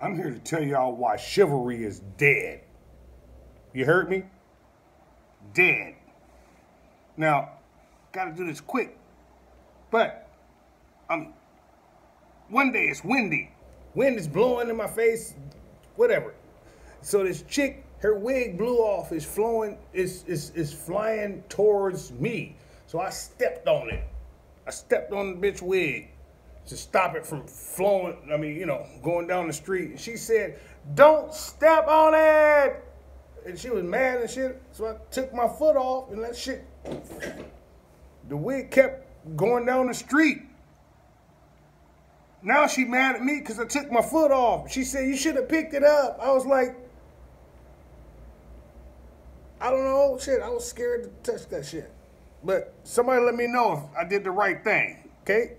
I'm here to tell y'all why chivalry is dead. You heard me? Dead. Now, gotta do this quick. But, um, one day it's windy. Wind is blowing in my face, whatever. So this chick, her wig blew off, is flowing, is is is flying towards me. So I stepped on it. I stepped on the bitch wig to stop it from flowing, I mean, you know, going down the street. And she said, Don't step on it! And she was mad and shit. So I took my foot off and that shit, the wig kept going down the street. Now she mad at me because I took my foot off. She said, You should have picked it up. I was like, I don't know. Shit, I was scared to touch that shit. But somebody let me know if I did the right thing. Okay?